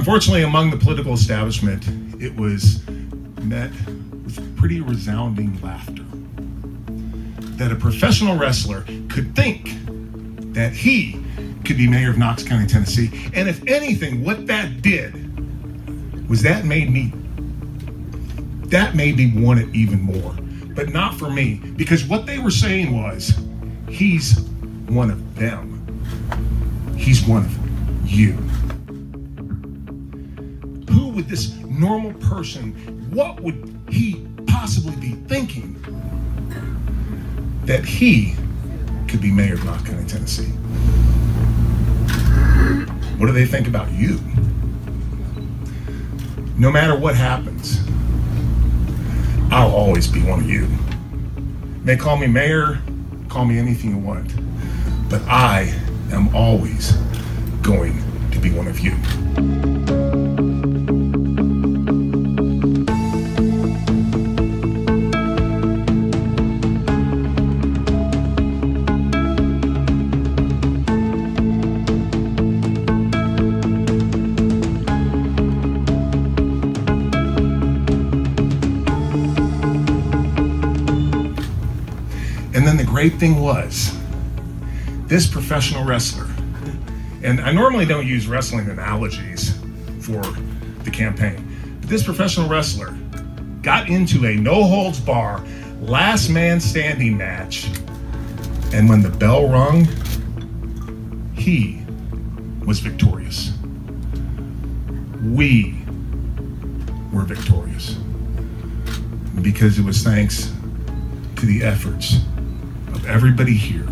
Unfortunately, among the political establishment, it was met with pretty resounding laughter. That a professional wrestler could think that he could be mayor of Knox County, Tennessee. And if anything, what that did was that made me that made me want it even more. But not for me, because what they were saying was, he's one of them. He's one of you. Would this normal person, what would he possibly be thinking that he could be mayor of Knox County, Tennessee? What do they think about you? No matter what happens, I'll always be one of you. May call me mayor, call me anything you want, but I am always going to be one of you. And then the great thing was, this professional wrestler, and I normally don't use wrestling analogies for the campaign, but this professional wrestler got into a no holds bar, last man standing match. And when the bell rung, he was victorious. We were victorious because it was thanks to the efforts of everybody here